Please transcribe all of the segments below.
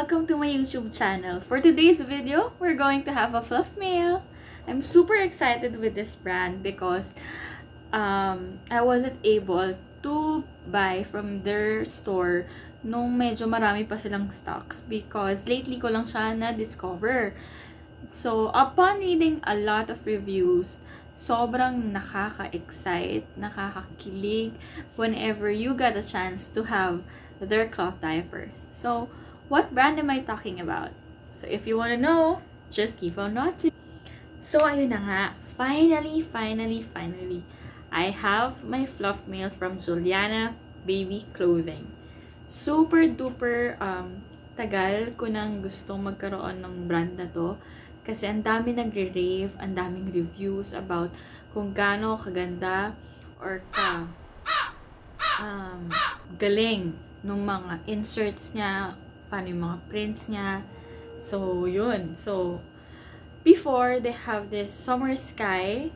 welcome to my YouTube channel. For today's video, we're going to have a fluff mail. I'm super excited with this brand because um, I wasn't able to buy from their store nung medyo marami pa silang stocks because lately ko lang siya na-discover. So, upon reading a lot of reviews, sobrang nakaka-excite, nakakakilig whenever you get a chance to have their cloth diapers. So, what brand am I talking about? So, if you want to know, just keep on watching. So, ayun na nga. Finally, finally, finally, I have my fluff mail from Juliana Baby Clothing. Super duper um, tagal ko nang gustong magkaroon ng brand na to. Kasi ang dami nagre-rave, ang daming reviews about kung gaano kaganda or ka um, galing nung mga inserts niya, paano yung mga prints niya. So, yun. So, before, they have this summer sky.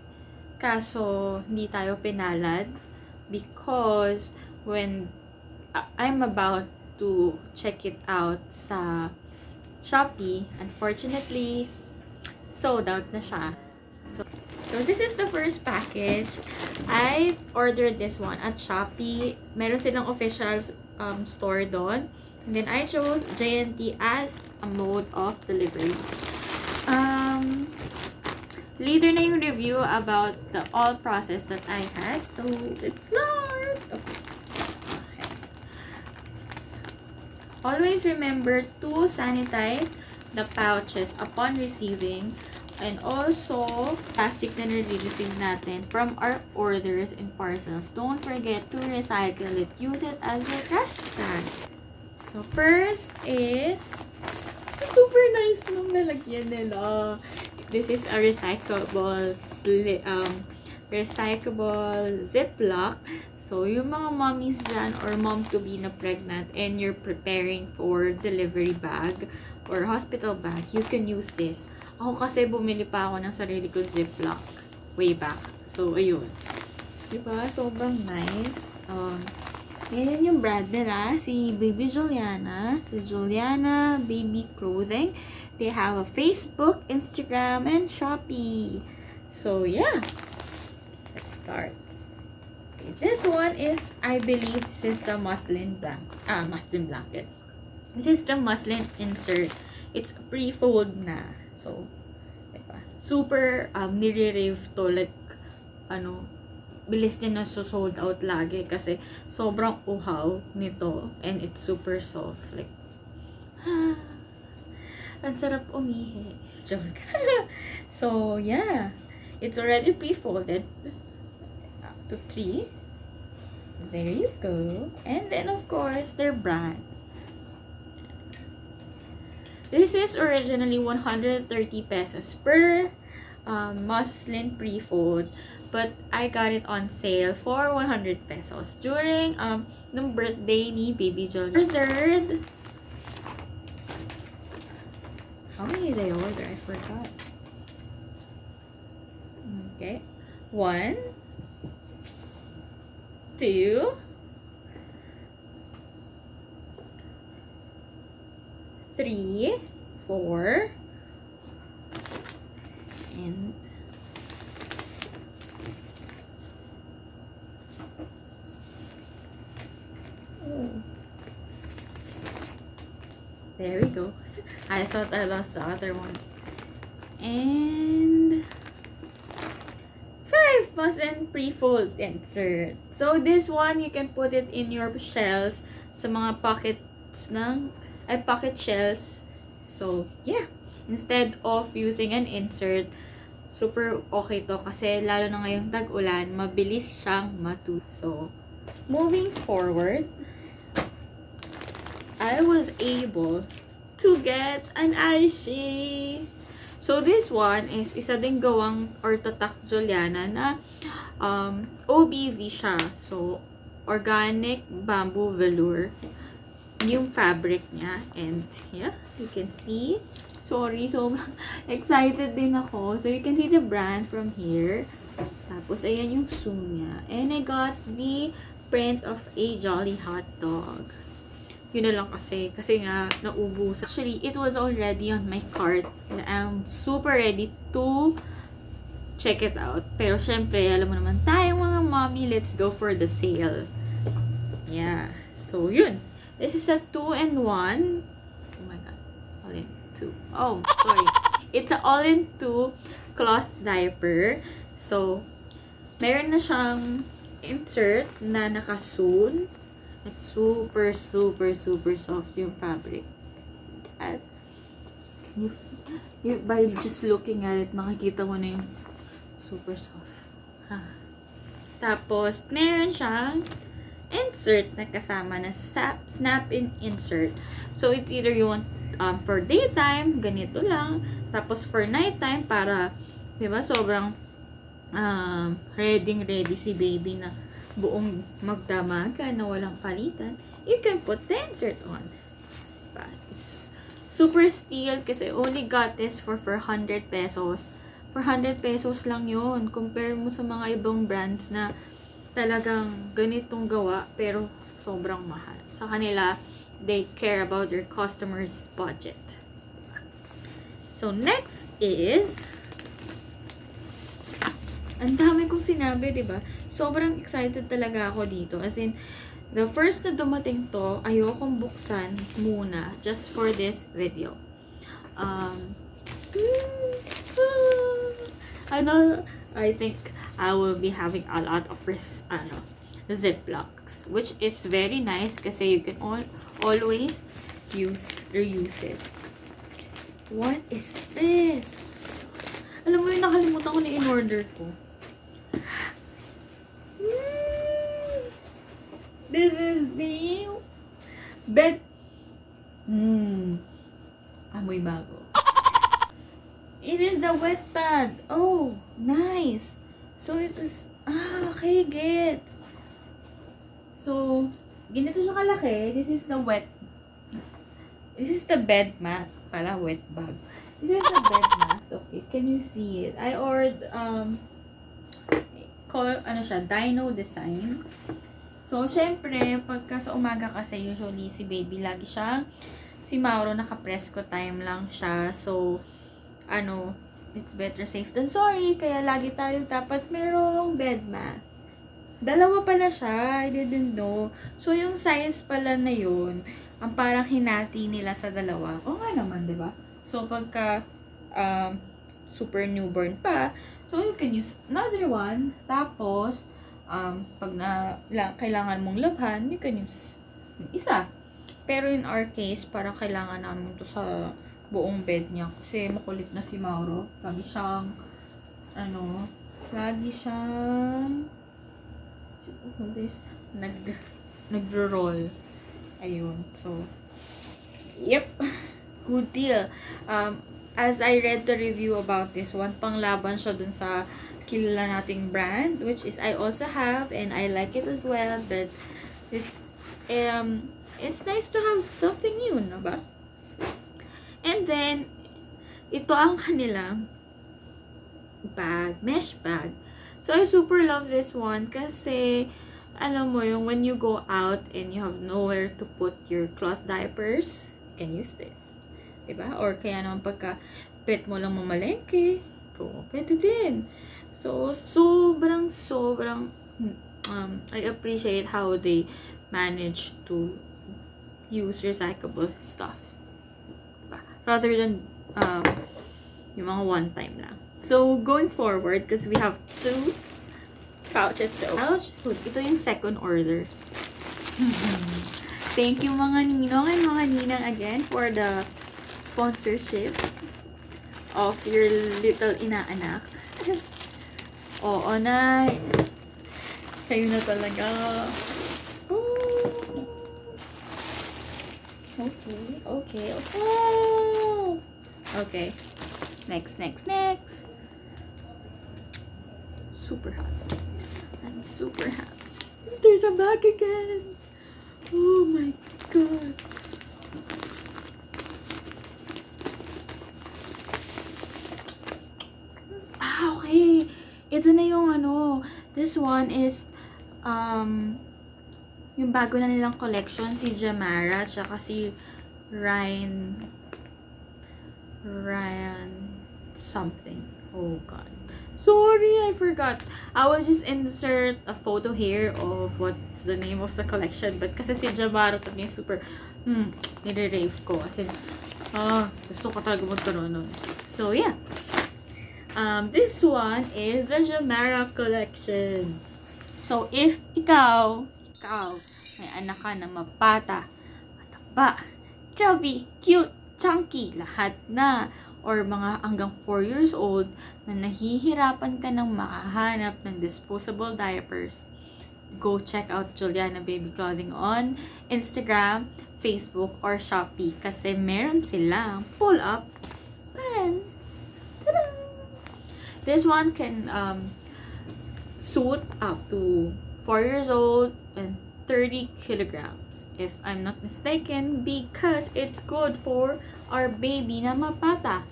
Kaso, hindi tayo pinalad. Because, when I'm about to check it out sa Shopee, unfortunately, sold out na siya. So, so this is the first package. I ordered this one at Shopee. Meron silang official um, store doon. And then I chose JNT as a mode of delivery. Um, later na yung review about the all process that I had. So, let's start! Okay. Always remember to sanitize the pouches upon receiving and also plastic na nare-receive natin from our orders and parcels. Don't forget to recycle it. Use it as your cash tags. So, first is super nice nung nalagyan nila. This is a recyclable um, recyclable ziplock So, yung mga mommies dyan or mom to be na pregnant and you're preparing for delivery bag or hospital bag, you can use this. Ako kasi bumili pa ako ng sarili ko ziplock way back. So, ayun. Diba? Sobrang nice. Um, yan yung brand nila. Si Baby Juliana. Si Juliana Baby Clothing. They have a Facebook, Instagram, and Shopee. So, yeah. Let's start. This one is, I believe, this is the muslin blanket. Ah, muslin blanket. This is the muslin insert. It's pre-fold na. So, diba? Super um, nire-rave to. Like, ano, bilis din na sold out lagi kasi sobrang uhaw nito and it's super soft. Like, ha, ang sarap umihi. Joke. so, yeah. It's already pre-folded to 3. There you go. And then, of course, their brand. This is originally 130 pesos per um, muslin pre-fold. But I got it on sale for 100 pesos during um, nung birthday ni Baby John. Ordered. How many did I order? I forgot. Okay. One, two, three, four, and there we go. I thought I lost the other one. And five mustn't pre-fold insert. So, this one, you can put it in your shells sa mga pockets ng, ay, pocket shells. So, yeah. Instead of using an insert, super okay to kasi lalo na ngayong tag-ulan, mabilis siyang matu. So, moving forward, I was able to get an Aishi. So, this one is isa ding gawang or Juliana na um, OBV siya. So, organic bamboo velour yung fabric niya. And, yeah, you can see. Sorry, so excited din ako. So, you can see the brand from here. Tapos, ayan yung zoom niya. And I got the print of a Jolly Hot Dog. Yun na lang kasi. Kasi nga, naubos. Actually, it was already on my cart. I'm super ready to check it out. Pero syempre, alam mo naman tayo mga mommy, let's go for the sale. Yeah. So, yun. This is a 2-in-1. Oh my god. All-in 2. Oh, sorry. It's a all-in 2 cloth diaper. So, meron na siyang insert na naka-sewn. It's super, super, super soft yung fabric. At, you, you, by just looking at it, makikita mo na yung super soft. Ha. Tapos, meron siyang insert na kasama na snap-in insert. So, it's either you want um, for daytime, ganito lang. Tapos, for nighttime, para, di ba, sobrang um, ready-ready si baby na buong magdamaga na walang palitan. You can put the insert on. But, it's super steal kasi only got this for 400 pesos. 400 pesos lang yon Compare mo sa mga ibang brands na talagang ganitong gawa pero sobrang mahal. Sa kanila, they care about their customers' budget. So, next is ang dami kong sinabi, di ba? Sobrang excited talaga ako dito. As in, the first na dumating to, ayokong buksan muna just for this video. Um, ano, I think I will be having a lot of ris ano, ziplocs, which is very nice kasi you can all, always use, reuse it. What is this? Alam mo yung nakalimutan ko na in-order ko. Hmm. This is the bed. Hmm. Amoy bago. It is the wet pad. Oh, nice. So, it was, ah, okay, gets. So, ganito siya kalaki. This is the wet, this is the bed mat. Pala, wet bag. This is the bed mat. Okay, can you see it? I ordered, um, call, ano siya, Dino Design. So, syempre, pagka sa umaga kasi, usually si baby lagi siya, si Mauro, naka-presko time lang siya. So, ano, it's better safe than sorry. Kaya lagi tayo dapat merong bed mat. Dalawa pala siya. I didn't know. So, yung size pala na yun, ang parang hinati nila sa dalawa. O nga naman, ba? So, pagka um, super newborn pa, so you can use another one. Tapos, um, pag na, lang, kailangan mong labhan, you can use isa. Pero in our case, parang kailangan namin to sa buong bed niya. Kasi makulit na si Mauro. Lagi siyang, ano, lagi siyang, nag, nagro-roll. Ayun. So, yep. Good deal. Um, as I read the review about this one, panglaban siya dun sa kilala nating brand, which is I also have, and I like it as well, but it's, um, it's nice to have something new, no ba? And then, ito ang kanilang bag, mesh bag. So, I super love this one kasi, alam mo yung when you go out and you have nowhere to put your cloth diapers, you can use this. Diba? Or kaya naman pagka pet mo lang mamalengke, so, pwede din. So, sobrang, sobrang, um, I appreciate how they manage to use recyclable stuff rather than um, yung mga one time lang. So, going forward, because we have two pouches to pouch. So, ito yung second order. Thank you mga ninong and mga ninang again for the sponsorship of your little inaanak. Oo, na. Kayo na talaga. Okay, okay, okay. Okay. Next, next, next. Super hot. I'm super hot. There's a bug again. Oh my god. Ito na yung ano. This one is um yung bago na nilang collection, si Jamara, tsaka si Ryan, Ryan something. Oh God. Sorry, I forgot. I will just insert a photo here of what's the name of the collection. But kasi si Jamara to yung super, hmm, nire-rave ko. Kasi, ah, gusto ko talaga magkaroon nun. So, yeah. Um, this one is the Jamara collection. So, if ikaw, ikaw, may anak ka na mapata, mataba, chubby, cute, chunky, lahat na, or mga hanggang 4 years old na nahihirapan ka ng makahanap ng disposable diapers, go check out Juliana Baby Clothing on Instagram, Facebook, or Shopee kasi meron silang full up pants. Ta-da! This one can um, suit up to 4 years old and 30 kilograms if I'm not mistaken because it's good for our baby na mapata.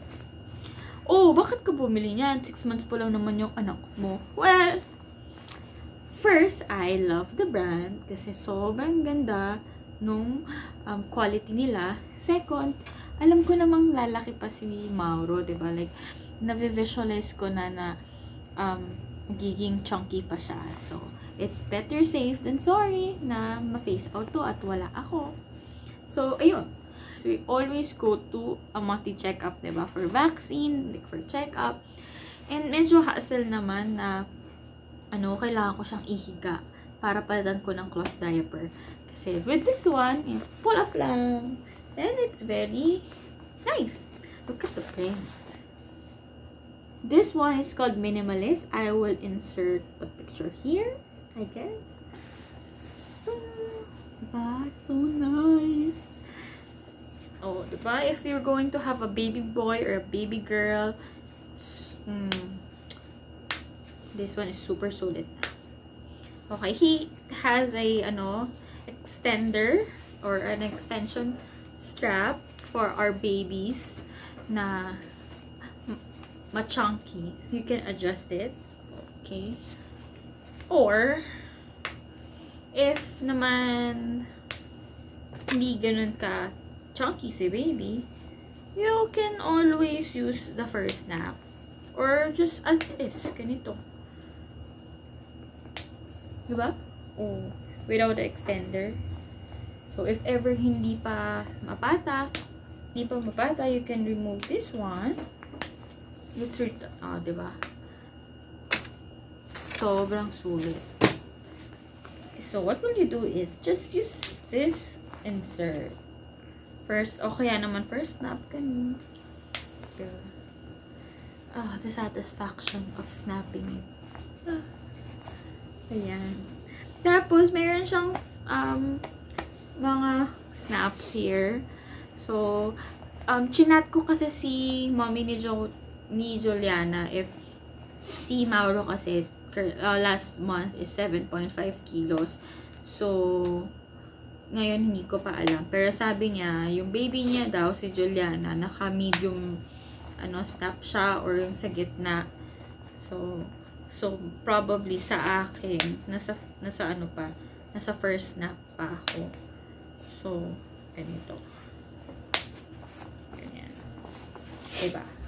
Oh, bakit ka bumili niyan? 6 months pa lang naman yung anak mo. Well, first, I love the brand kasi sobrang ganda nung um, quality nila. Second, alam ko namang lalaki pa si Mauro, ba? Like, na-visualize ko na na um, magiging chunky pa siya. So, it's better safe than sorry na ma-face out to at wala ako. So, ayun. So, we always go to a multi-checkup, diba? For vaccine, like for checkup. And medyo hassle naman na ano, kailangan ko siyang ihiga para palitan ko ng cloth diaper. Kasi with this one, yun, pull up lang. And it's very nice. Look at the print. This one is called Minimalist. I will insert the picture here, I guess. So, diba? So nice. Oh, diba? If you're going to have a baby boy or a baby girl, hmm, this one is super solid. Okay, he has a, ano, extender or an extension strap for our babies na ma-chunky. You can adjust it. Okay. Or, if naman hindi ganun ka chunky si baby, you can always use the first nap. Or just as is, ganito. Diba? Oh, without the extender. So, if ever hindi pa mapata, hindi pa mapata, you can remove this one. It's ret- ah, diba? Sobrang sulit. So, what will you do is, just use this insert. First, o kaya naman first napkin. Yeah. Ah, the satisfaction of snapping. Ah. Ayan. Tapos, mayroon siyang um, mga snaps here. So, um, chinat ko kasi si mommy ni, jo ni Juliana if si Mauro kasi uh, last month is 7.5 kilos. So, ngayon hindi ko pa alam. Pero sabi niya, yung baby niya daw, si Juliana, naka-medium ano, snap siya or yung sa gitna. So, so probably sa akin, nasa, nasa ano pa, nasa first snap pa ako. So, ganito. Ganyan. Diba?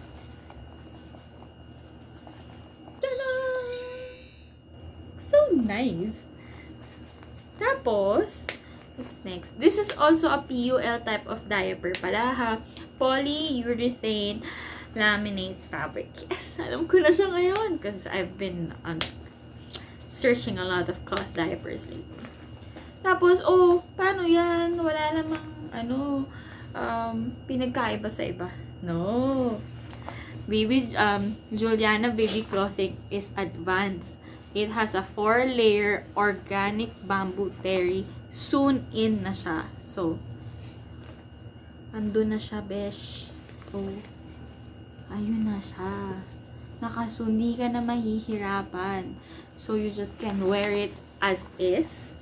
Nice! Tapos, what's next? This is also a PUL type of diaper pala ha. Polyurethane laminate fabric. Yes, alam ko na siya ngayon because I've been on searching a lot of cloth diapers lately. Tapos, oh, paano yan? Wala namang, ano, um, pinagkaiba sa iba. No. Baby, um, Juliana Baby Clothing is advanced. It has a four-layer organic bamboo terry. Soon in na siya. So, andun na siya, besh. Oh, ayun na siya. Nakasundi ka na mahihirapan. So, you just can wear it as is.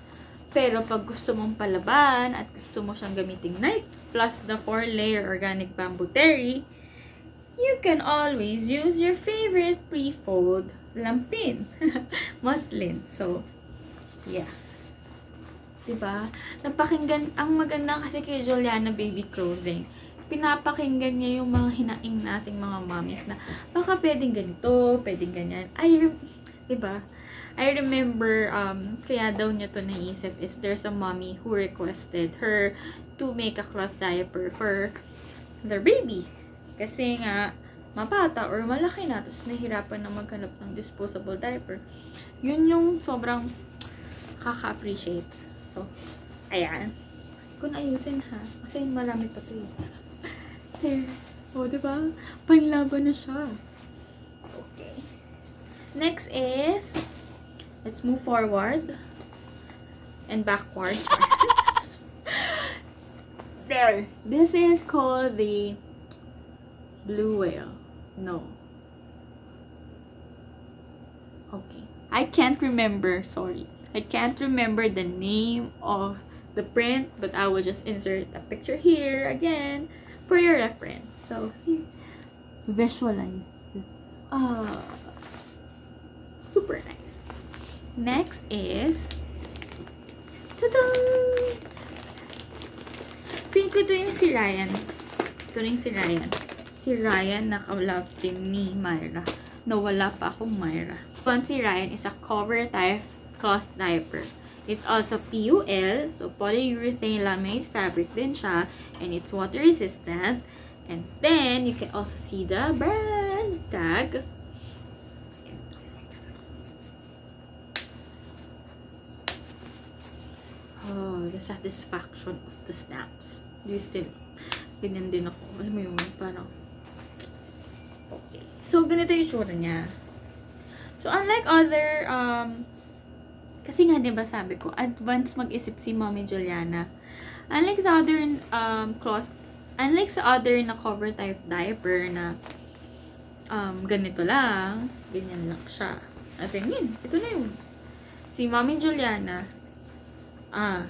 Pero pag gusto mong palaban at gusto mo siyang gamiting night plus the 4-layer organic bamboo terry, you can always use your favorite pre-fold lampin. Muslin. So, yeah. Diba? Napakinggan, ang maganda kasi kay Juliana Baby Clothing, pinapakinggan niya yung mga hinaing nating mga mommies na baka pwedeng ganito, pwedeng ganyan. I, diba? I remember, um, kaya daw niya to naisip is there's a mommy who requested her to make a cloth diaper for their baby. Kasi nga, mabata or malaki na, tapos nahirapan na maghanap ng disposable diaper. Yun yung sobrang kaka-appreciate. So, ayan. Kung ayusin ha. Kasi marami pa to eh. There. O, oh, diba? Panlaban na siya. Okay. Next is, Let's move forward and backward. there. This is called the blue whale. No. Okay. I can't remember. Sorry. I can't remember the name of the print, but I will just insert a picture here again for your reference. So, visualize. Ah, super nice. Next is, tada! Ito yung si Ryan. Ito rin si Ryan. Si Ryan, naka-love team ni Myra. Nawala pa akong Myra. One si Ryan is a cover type cloth diaper. It's also PUL, so polyurethane laminate fabric din siya. And it's water resistant. And then, you can also see the brand tag. Oh, the satisfaction of the snaps. You still, ganyan din ako. Alam mo yun, parang, okay. So, ganito yung sura niya. So, unlike other, um, kasi nga, di ba sabi ko, advance mag-isip si Mommy Juliana. Unlike sa other, um, cloth, unlike sa other na cover type diaper na, um, ganito lang, ganyan lang siya. As in, yun, ito na yun. Si Mommy Juliana, Ah,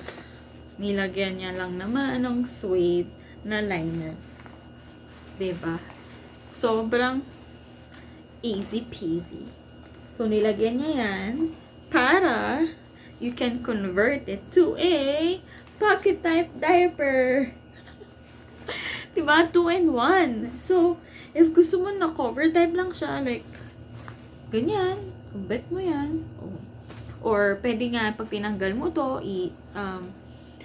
nilagyan niya lang naman ng suede na liner. ba? Diba? Sobrang easy peasy. So, nilagyan niya yan para you can convert it to a pocket type diaper. diba? Two in one. So, if gusto mo na cover type lang siya, like, ganyan, bet mo yan. Oh, Or, pwede nga, pag tinanggal mo to, i, um,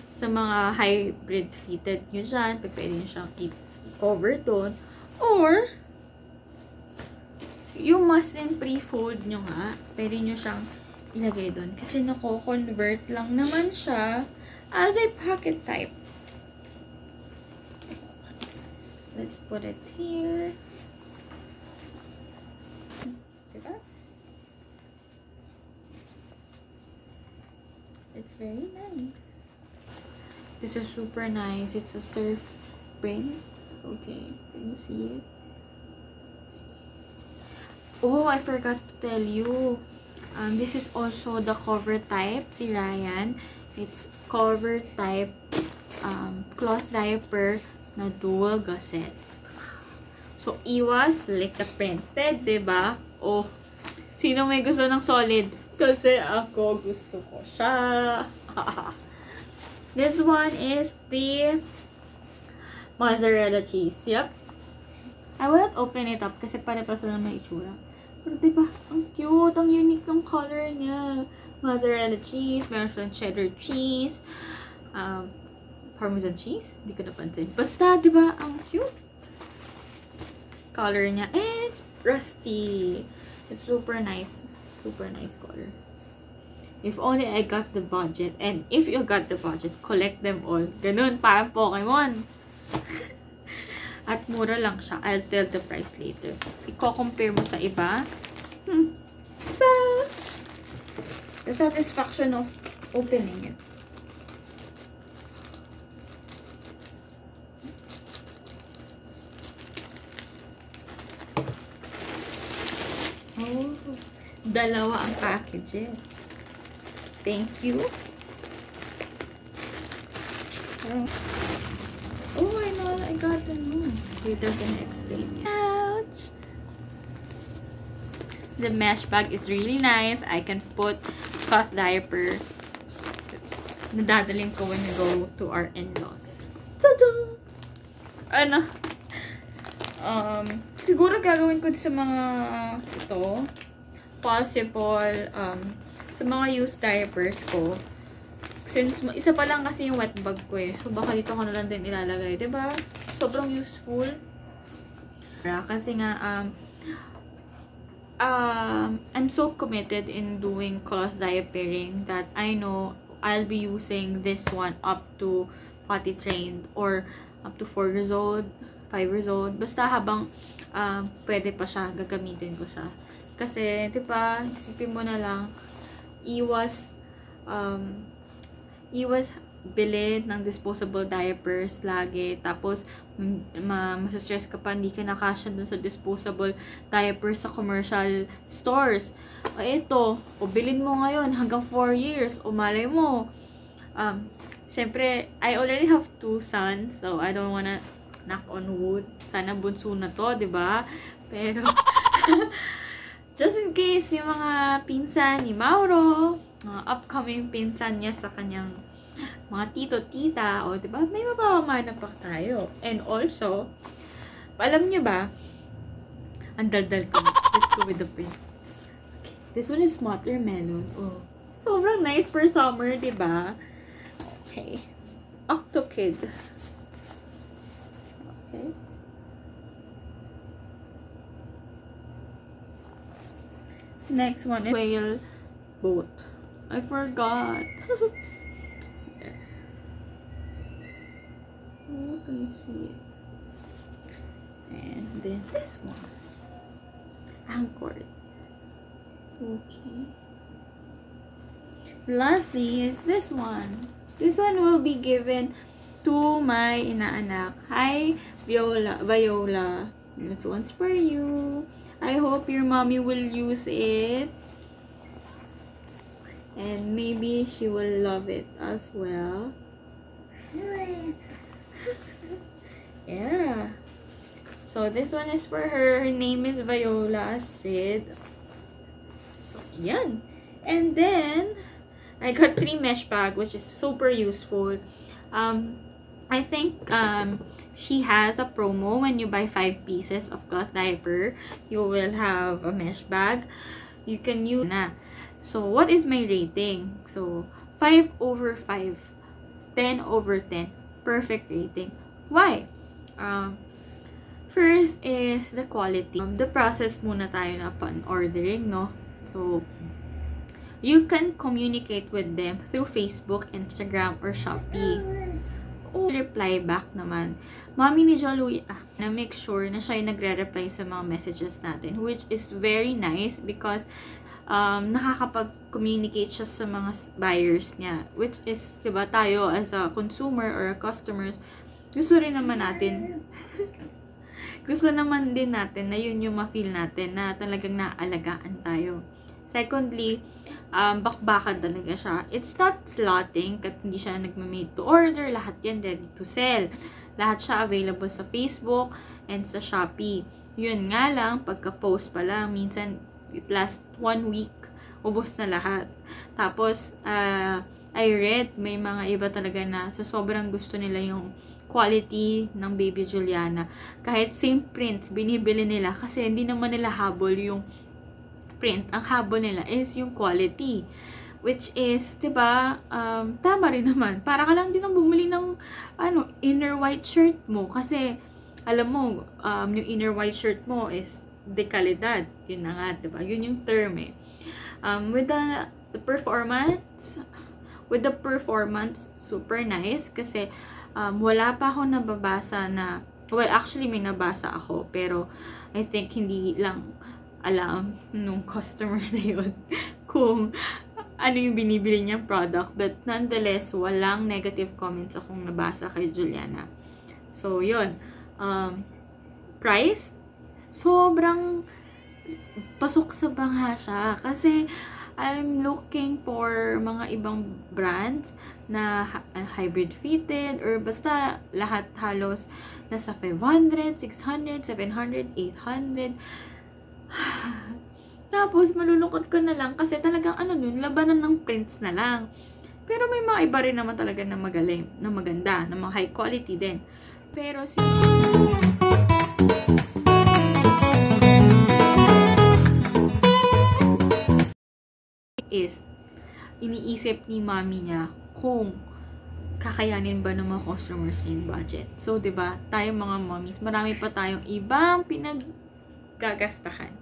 sa mga hybrid fitted nyo dyan, pwede nyo siyang i-cover doon. Or, yung muslin pre-fold nyo nga, pwede nyo siyang ilagay doon. Kasi nako-convert lang naman siya as a pocket type. Let's put it here. It's very nice. This is super nice. It's a surf spring. Okay, can you see it? Oh, I forgot to tell you. Um, this is also the cover type, si Ryan. It's cover type um, cloth diaper na dual gusset. So, iwas like the printed, ba diba? Oh, sino may gusto ng solids? Kasi ako gusto ko siya. This one is the mozzarella cheese. Yep. I will not open it up kasi pare-paso na may itsura. Pero diba, ang cute, ang unique ng color niya. Mozzarella cheese, meron silang cheddar cheese, um, parmesan cheese, hindi ko napansin. Basta, diba, ang cute. Color niya, and rusty. It's super nice. Super nice color. If only I got the budget. And if you got the budget, collect them all. Ganun, parang Pokemon. At mura lang siya. I'll tell the price later. Iko-compare mo sa iba. Hmm. The satisfaction of opening it. dalawa ang packages. Thank you. Oh, I I got the moon. Later gonna explain. Ouch! The mesh bag is really nice. I can put cloth diaper nadadaling ko when we go to our in-laws. Tada! Ano? Um, siguro gagawin ko sa mga ito, possible, um, sa mga used diapers ko. Since isa pa lang kasi yung wet bag ko eh. So, baka dito ko na lang din ilalagay. ba diba? Sobrang useful. Kasi nga, um, um, I'm so committed in doing cloth diapering that I know I'll be using this one up to potty trained or up to 4 years old, 5 years old. Basta habang um, pwede pa siya, gagamitin ko siya. Kasi, di ba, isipin mo na lang, iwas, um, iwas bili ng disposable diapers lagi. Tapos, ma masa-stress ka pa, hindi ka nakasya dun sa disposable diapers sa commercial stores. O ito, o bilin mo ngayon hanggang 4 years. O malay mo. Um, Siyempre, I already have two sons, so I don't wanna knock on wood. Sana bunso na to, ba diba? Pero, just in case, yung mga pinsan ni Mauro, mga upcoming pinsan niya sa kanyang mga tito-tita, o ba diba? May mapapamana pa tayo. And also, alam nyo ba, ang daldal ko. Let's go with the prints. Okay. This one is watermelon. Oh. Sobrang nice for summer, ba diba? Okay. Octokid. Okay. Next one is whale boat. I forgot. can you see it? And then this one. Anchored. Okay. Lastly is this one. This one will be given to my inaanak. Hi, Viola. Viola. This one's for you. I hope your mommy will use it. And maybe she will love it as well. Yeah. So, this one is for her. Her name is Viola Astrid. So, yan. And then, I got three mesh bag, which is super useful. Um, I think um, she has a promo when you buy five pieces of cloth diaper. You will have a mesh bag. You can use na. So, what is my rating? So, 5 over 5. 10 over 10. Perfect rating. Why? Um, first is the quality. Um, the process muna tayo na upon ordering, no? So, You can communicate with them through Facebook, Instagram, or Shopee. O reply back naman. Mami ni Jolui, ah, na make sure na siya yung nagre-reply sa mga messages natin, which is very nice because um, nakakapag-communicate siya sa mga buyers niya. Which is, diba, tayo as a consumer or a customers, gusto rin naman natin, gusto naman din natin na yun yung ma-feel natin na talagang naalagaan tayo. Secondly, um, bakbakan talaga siya. It's not slotting, kat hindi siya nagma-made to order, lahat yan ready to sell. Lahat siya available sa Facebook and sa Shopee. Yun nga lang, pagka-post pa lang, minsan it lasts one week, ubos na lahat. Tapos, uh, I read, may mga iba talaga na sa so sobrang gusto nila yung quality ng Baby Juliana. Kahit same prints, binibili nila kasi hindi naman nila habol yung print, ang habol nila is yung quality. Which is, 'di ba, um, tama rin naman. Para ka lang din ang bumili ng ano, inner white shirt mo kasi alam mo, um, yung inner white shirt mo is de kalidad. Yun na nga, 'di ba? Yun yung term eh. Um, with the, the performance, with the performance, super nice kasi um, wala pa ako nababasa na well, actually may nabasa ako pero I think hindi lang alam nung customer na yun kung ano yung binibili niyang product. But nonetheless, walang negative comments akong nabasa kay Juliana. So, yun. Um, price, sobrang pasok sa bangha siya. Kasi, I'm looking for mga ibang brands na hybrid fitted or basta lahat halos nasa 500, 600, 700, 800 Tapos, malulungkot ko na lang kasi talagang ano nun, labanan ng prints na lang. Pero may mga iba rin naman talaga na magaling, na maganda, na mga high quality din. Pero si... is iniisip ni mami niya kung kakayanin ba ng mga customers yung budget. So, 'di ba? Tayo mga mommies, marami pa tayong ibang pinaggagastahan.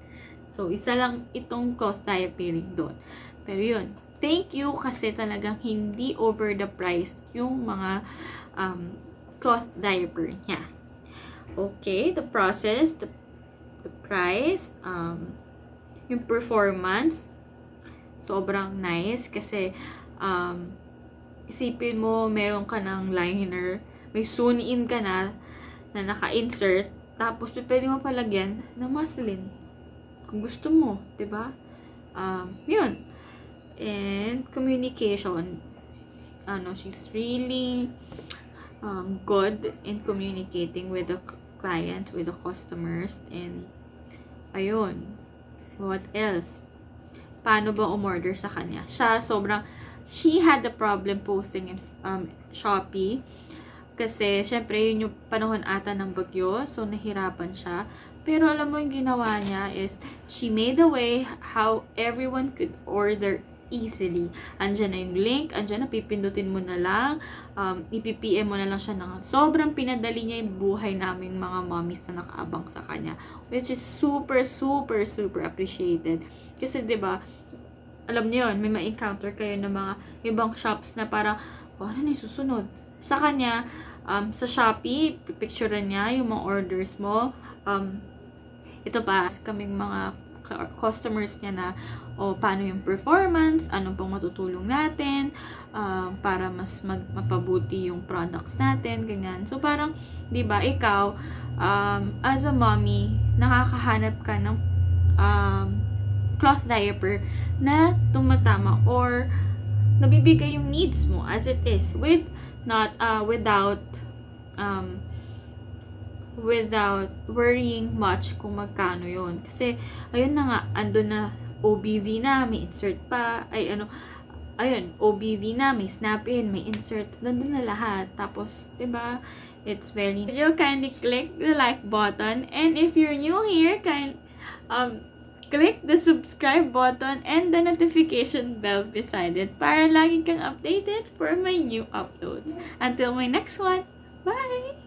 So, isa lang itong cloth diapering doon. Pero 'yun, thank you kasi talagang hindi over the price yung mga um, cloth diaper niya. Okay, the process, the, the price, um, yung performance, sobrang nice kasi um, isipin mo meron ka ng liner, may sewn in ka na na naka-insert, tapos pwede mo palagyan ng muslin. Kung gusto mo, 'di ba? Um, 'yun. And communication. Ano, she's really um, good in communicating with the client, with the customers, and ayun. What else? Paano ba umorder sa kanya. Siya, sobrang, she had the problem posting in um, Shopee. Kasi, syempre, yun yung panahon ata ng bagyo. So, nahirapan siya. Pero, alam mo yung ginawa niya is, she made a way how everyone could order easily. Andiyan na yung link, andiyan na, pipindutin mo na lang, um, ipipm mo na lang siya ng sobrang pinadali niya yung buhay namin mga mommies na nakaabang sa kanya. Which is super, super, super appreciated. Kasi, ba diba, alam niyo yun, may ma-encounter kayo ng mga ibang shops na parang, oh, ano na susunod? Sa kanya, um, sa Shopee, picturean niya yung mga orders mo. Um, ito pa, kaming mga customers niya na o paano yung performance, ano pang matutulong natin um, para mas mag, mapabuti yung products natin, ganyan. So, parang, di ba, ikaw, um, as a mommy, nakakahanap ka ng um, cloth diaper na tumatama or nabibigay yung needs mo as it is with not uh, without um, without worrying much kung magkano yon kasi ayun na nga ando na OBV na may insert pa. Ay ano ayun OBV na may snap in may insert. Nandun na lahat. Tapos ba it's very you kindly click the like button. And if you're new here kind um click the subscribe button and the notification bell beside it para lagi kang updated for my new uploads. Until my next one, bye!